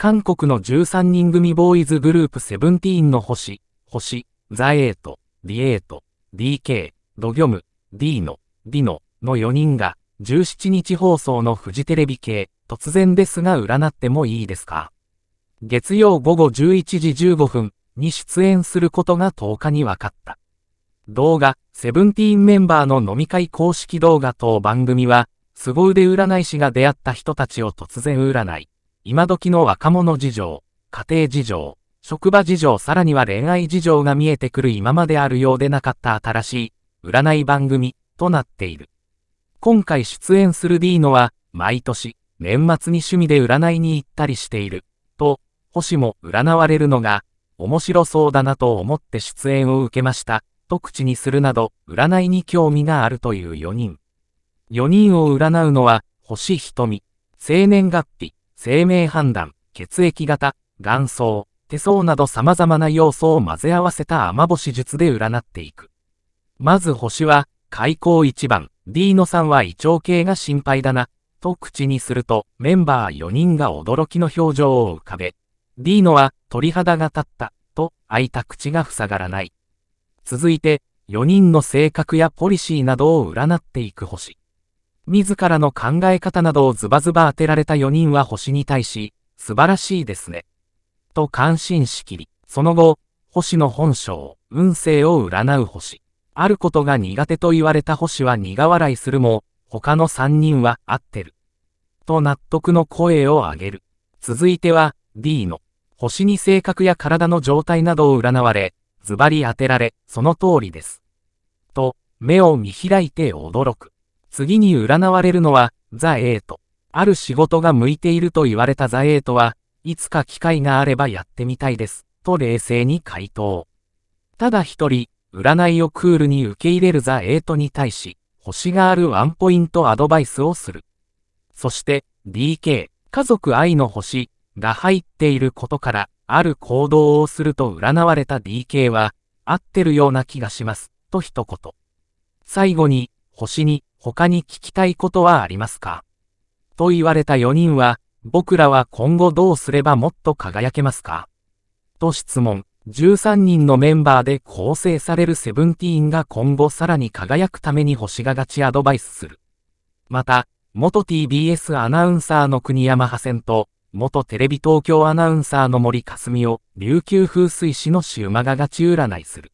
韓国の13人組ボーイズグループセブンティーンの星、星、ザエート、リエート、DK、ドギョム、D の、ディノの4人が、17日放送のフジテレビ系、突然ですが占ってもいいですか？月曜午後11時15分に出演することが10日に分かった。動画、セブンティーンメンバーの飲み会公式動画等番組は、凄腕占い師が出会った人たちを突然占い、今時の若者事情、家庭事情、職場事情さらには恋愛事情が見えてくる今まであるようでなかった新しい、占い番組、となっている。今回出演するディーノは、毎年、年末に趣味で占いに行ったりしている。と、星も占われるのが、面白そうだなと思って出演を受けました。と口にするなど、占いに興味があるという4人。4人を占うのは、星瞳、生年月日、生命判断、血液型、元相、手相など様々な要素を混ぜ合わせた雨星術で占っていく。まず星は、開口一番、ディーノさんは胃腸系が心配だな、と口にすると、メンバー4人が驚きの表情を浮かべ、ディーノは鳥肌が立った、と開いた口が塞がらない。続いて、4人の性格やポリシーなどを占っていく星。自らの考え方などをズバズバ当てられた4人は星に対し、素晴らしいですね。と感心しきり、その後、星の本性、運勢を占う星。あることが苦手と言われた星は苦笑いするも、他の3人は合ってる。と納得の声を上げる。続いては、D の、星に性格や体の状態などを占われ、ズバリ当てられ、その通りです。と、目を見開いて驚く。次に占われるのは、ザ・エイト。ある仕事が向いていると言われたザ・エイトは、いつか機会があればやってみたいです。と冷静に回答。ただ一人、占いをクールに受け入れるザ・エイトに対し、星があるワンポイントアドバイスをする。そして、DK、家族愛の星が入っていることから、ある行動をすると占われた DK は、合ってるような気がします、と一言。最後に、星に、他に聞きたいことはありますか？と言われた4人は、僕らは今後どうすればもっと輝けますか？と質問。13人のメンバーで構成されるセブンティーンが今後さらに輝くために星が勝ちアドバイスする。また、元 TBS アナウンサーの国山派遣と、元テレビ東京アナウンサーの森かすみを、琉球風水師のシウマが勝ち占いする。